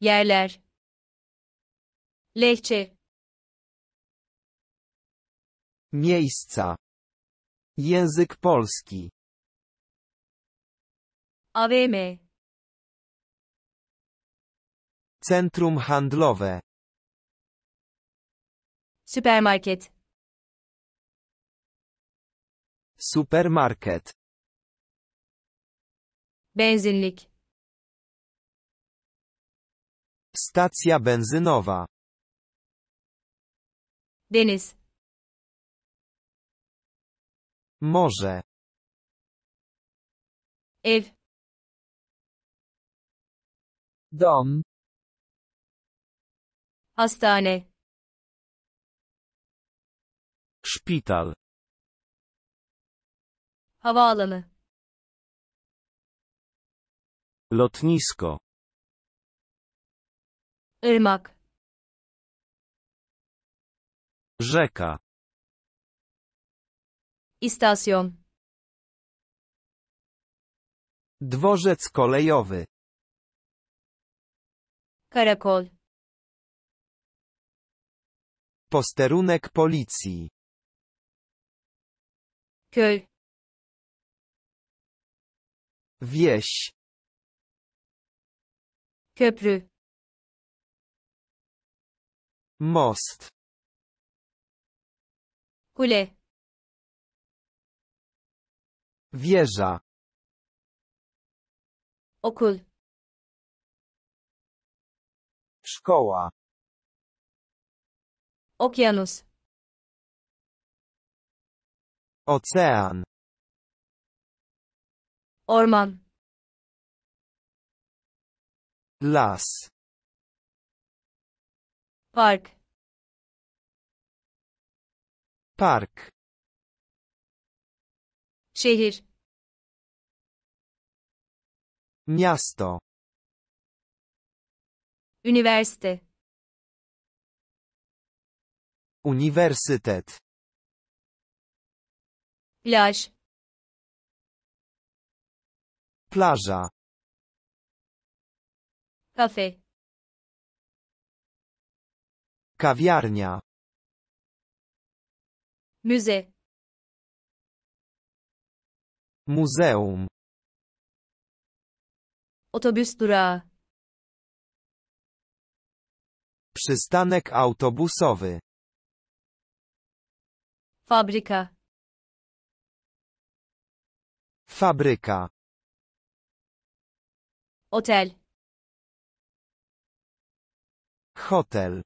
Yerler. Lehçe. Miejsca. Język polski. AVM. Centrum handlowe. Süpermarket. Supermarket. Benzinlik. Stacja benzynowa. Deniz. Morze. Ev. Dom. Hastane. Szpital. Havaalanı. Lotnisko. Irmak. Rzeka. İstasyon. Dworzec kolejowy. Karakol. Posterunek policji. Köy. Wieś. Köprü. Most. Kule. Wieża. Okul. Szkoła. Okyanus. Ocean. Orman. Las. Park. Park. Şehir. Miasto. Üniversite. Uniwersytet. Plaj. Plaża. Kafe. Kawiarnia. Müze. Muzeum. Otobüs durağı. Przystanek autobusowy. Fabrika. Fabryka. Otel. Hotel.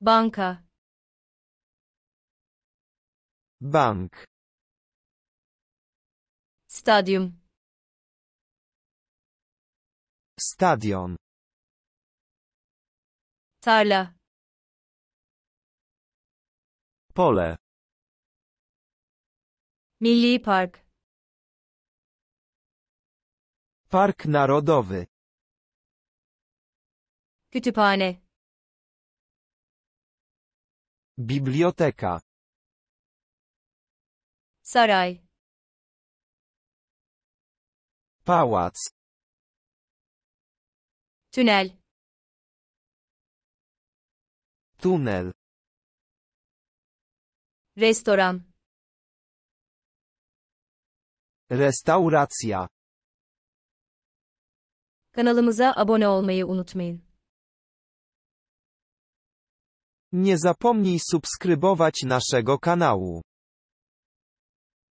Banka. Bank. Stadyum. Stadion. Tarla. Pole. Milli Park. Park Narodowy. Kütüphane. Biblioteka. Saray. Pałac. Tünel. Tunel. Restoran. Restauracja. Kanalımıza abone olmayı unutmayın. Nie zapomnij subskrybować naszego kanału.